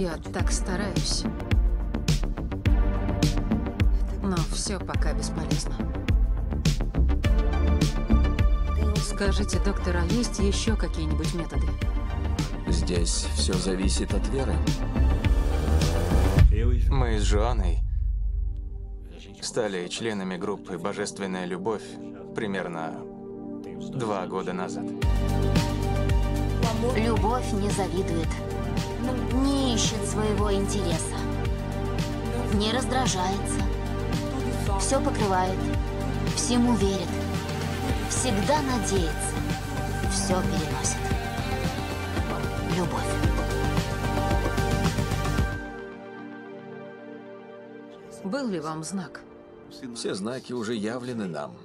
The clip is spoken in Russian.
Я так стараюсь. Но все пока бесполезно. Скажите, доктор, а есть еще какие-нибудь методы? Здесь все зависит от веры. Мы с Жоанной стали членами группы «Божественная любовь» примерно два года назад. Любовь не завидует, не ищет своего интереса, не раздражается, все покрывает, всему верит, всегда надеется, все переносит. Любовь. Был ли вам знак? Все знаки уже явлены нам.